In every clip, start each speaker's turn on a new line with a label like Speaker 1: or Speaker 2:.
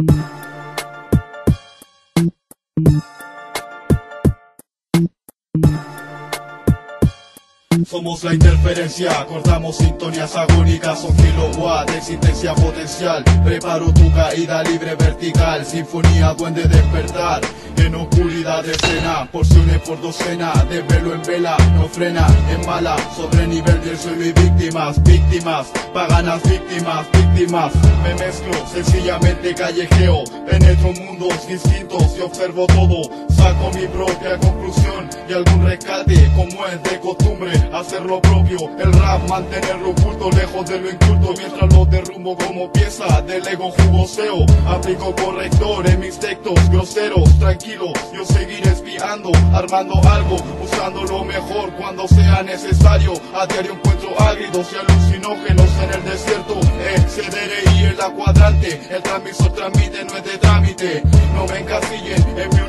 Speaker 1: Thank you. Somos la interferencia, cortamos sintonías agónicas, un kilowatt existencia potencial. Preparo tu caída libre vertical, sinfonía duende despertar. En oscuridad de escena, porciones por docena, de velo en vela, no frena, en mala, sobre nivel del suelo y víctimas, víctimas, paganas víctimas, víctimas. Me mezclo, sencillamente callejeo, penetro mundos distintos y observo todo, saco mi propia conclusión y algún rescate, como es de costumbre, hacer lo propio, el rap mantenerlo oculto, lejos de lo inculto, mientras lo derrumbo como pieza del ego jugoseo, aplico corrector en mis textos groseros, tranquilo, yo seguiré espiando, armando algo, buscando lo mejor cuando sea necesario, a diario encuentro áridos y alucinógenos en el desierto, CDRI en la cuadrante, el transmisor transmite, no es de trámite, no me encasillen en mi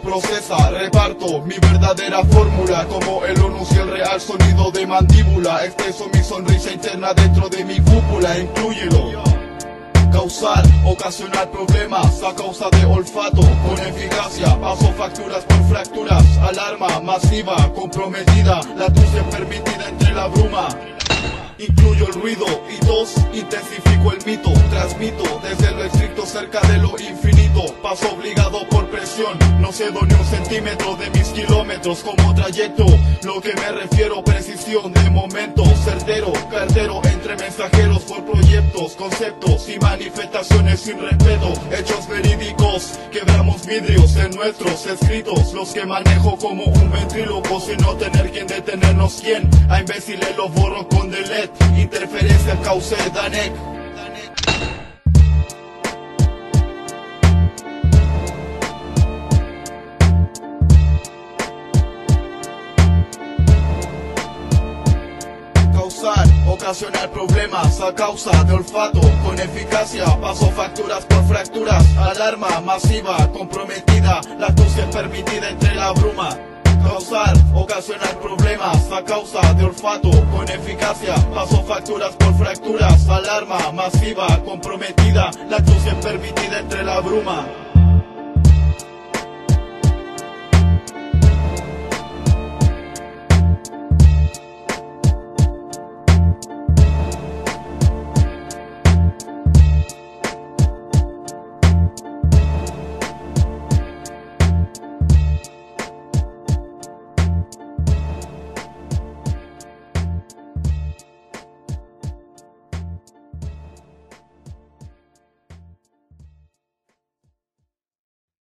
Speaker 1: procesa, reparto, mi verdadera fórmula, como el onus y el real sonido de mandíbula, expreso mi sonrisa interna dentro de mi cúpula, incluyelo causar, ocasionar problemas a causa de olfato, con eficacia, paso facturas por fracturas, alarma masiva, comprometida, la tuya permitida entre la bruma. Incluyo el ruido y dos, intensifico el mito, transmito desde lo estricto cerca de lo infinito, paso obligado por no cedo ni un centímetro de mis kilómetros como trayecto, lo que me refiero precisión de momento, certero, cartero entre mensajeros por proyectos, conceptos y manifestaciones sin respeto, hechos verídicos, quebramos vidrios en nuestros escritos, los que manejo como un ventríloco sin no tener quien detenernos, quien a imbéciles los borro con delete, interferencia causa Danek. Ocasionar problemas a causa de olfato con eficacia, paso facturas por fracturas, alarma masiva, comprometida, la es permitida entre la bruma. Causar, ocasionar problemas a causa de olfato con eficacia, paso facturas por fracturas, alarma masiva, comprometida, la es permitida entre la bruma.